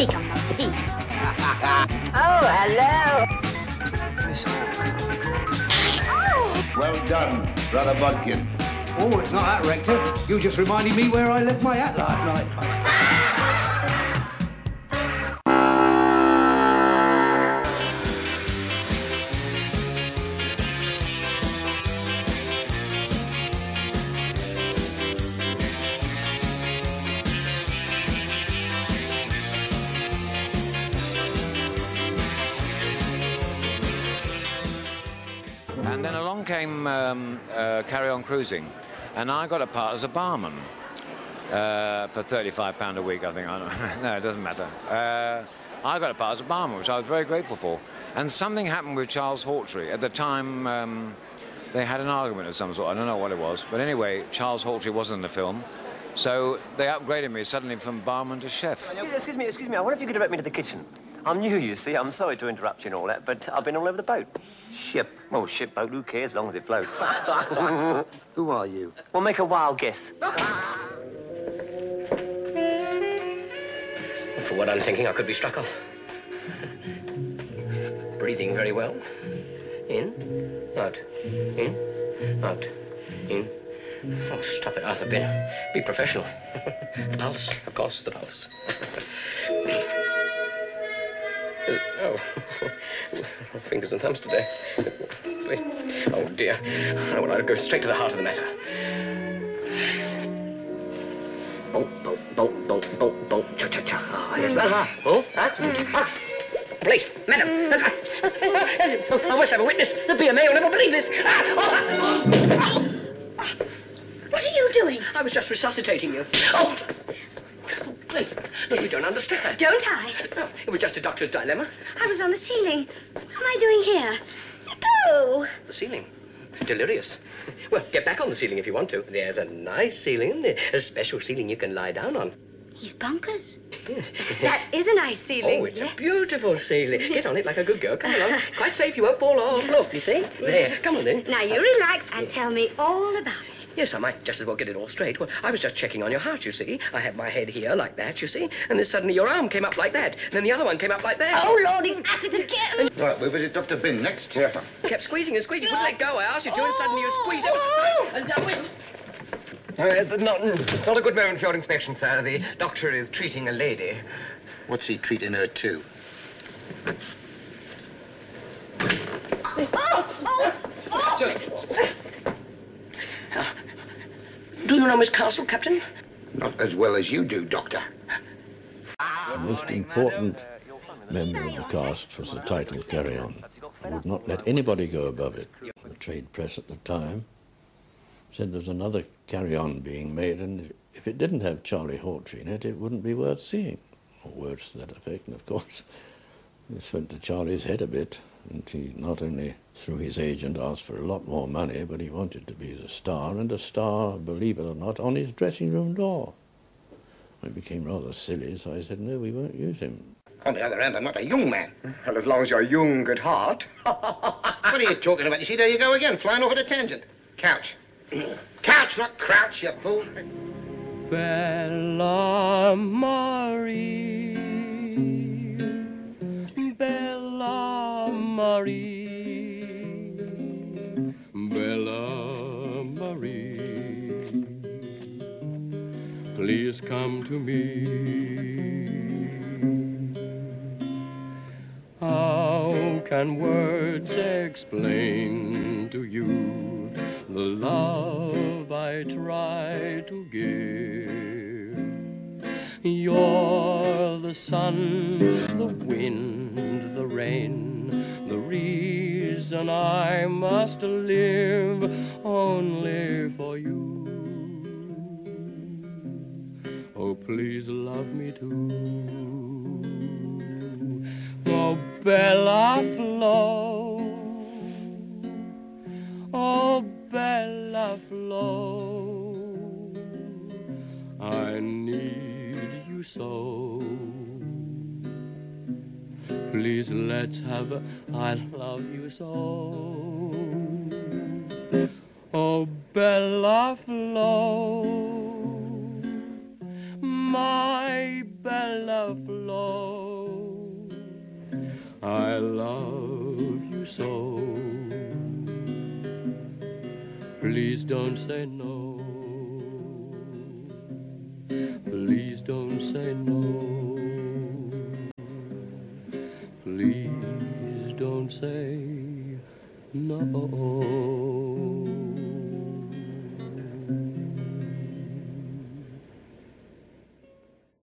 Take on my feet. Oh, hello. Well done, Brother Bodkin. Oh, it's not that, Rector. You just reminded me where I left my hat last night. And then along came um, uh, Carry On Cruising, and I got a part as a barman uh, for £35 a week, I think. I don't no, it doesn't matter. Uh, I got a part as a barman, which I was very grateful for. And something happened with Charles Hawtrey. At the time, um, they had an argument of some sort. I don't know what it was. But anyway, Charles Hawtrey wasn't in the film. So they upgraded me suddenly from barman to chef. Excuse, excuse me, excuse me. I wonder if you could direct me to the kitchen. I'm new, you see. I'm sorry to interrupt you and all that, but I've been all over the boat. Ship. Oh, ship, boat, who cares as long as it floats? Who are you? well, make a wild guess. For what I'm thinking, I could be struck off. Breathing very well. In, out, in, out, in. Oh, stop it, Arthur Binn. Be professional. the pulse, of course, the pulse. Uh, oh, fingers and thumbs today. Wait. Oh, dear. I want to go straight to the heart of the matter. Bolt, bolt, bolt, bolt, bolt, bolt, cha cha cha. Ah, yes, well, oh, that's ah. Police, madam. I must have a witness. The BMA will never believe this. Ah, oh, What are you doing? I was just resuscitating you. Oh! No, you don't understand. Don't I? No, it was just a doctor's dilemma. I was on the ceiling. What am I doing here? Go! The ceiling. Delirious. Well, get back on the ceiling if you want to. There's a nice ceiling. A special ceiling you can lie down on. He's bunkers. Yes. That is a nice ceiling. Oh, it's a beautiful ceiling. Get on it like a good girl. Come along. Quite safe. You won't fall off. Look, you see? There. Come on, then. Now you relax and tell me all about it. Yes, I might just as well get it all straight. Well, I was just checking on your heart, you see. I had my head here like that, you see. And then suddenly your arm came up like that. And then the other one came up like that. Oh, Lord, he's at it again. Right, we'll visit Dr. Binn next. Yes, sir. Kept squeezing and squeezing. You wouldn't let go. I asked you to, and suddenly you squeezed. It was... And, uh, wait. It's not, not a good moment for your inspection, sir. The doctor is treating a lady. What's he treating her to? Oh, oh, oh! Do you know Miss Castle, Captain? Not as well as you do, Doctor. The most important member of the cast was the title Carry On. I would not let anybody go above it. The trade press at the time said there was another Carry On being made, and if it didn't have Charlie Hawtrey in it, it wouldn't be worth seeing, or words to that effect. And of course, this went to Charlie's head a bit, and he not only through his agent asked for a lot more money, but he wanted to be the star, and a star, believe it or not, on his dressing room door. I became rather silly, so I said, no, we won't use him. On the other hand, I'm not a young man. Well, as long as you're young at heart. What are you talking about? You see, there you go again, flying off at a tangent. Couch. Couch, not crouch, you fool. Bella Marie, Bella Marie, Bella Marie, please come to me. How can words explain to you the love You're the sun, the wind, the rain, the reason I must live only for you. Oh, please love me too. Oh, Bella Flo. Oh, Bella Flo. So. Please let's have a I love you so. Oh, Bella Flo. My Bella Flo. I love you so. Please don't say no. Say no. Please don't say no.